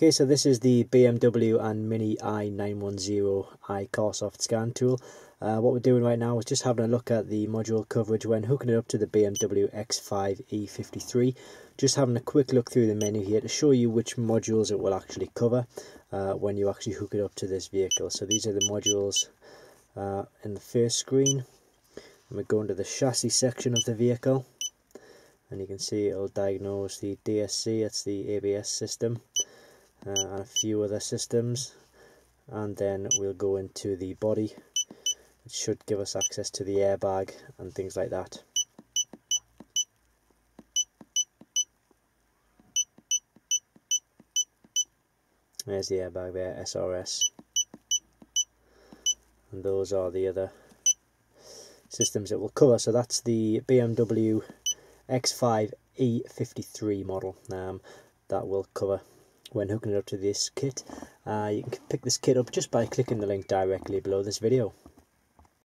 Okay, so this is the BMW and Mini i910 iCarsoft scan tool. Uh, what we're doing right now is just having a look at the module coverage when hooking it up to the BMW X5 E53. Just having a quick look through the menu here to show you which modules it will actually cover uh, when you actually hook it up to this vehicle. So these are the modules uh, in the first screen. And we go into the chassis section of the vehicle and you can see it'll diagnose the DSC, it's the ABS system and a few other systems and then we'll go into the body. It should give us access to the airbag and things like that. There's the airbag there SRS and those are the other systems it will cover. So that's the BMW X5 E53 model um, that will cover when hooking it up to this kit. Uh, you can pick this kit up just by clicking the link directly below this video.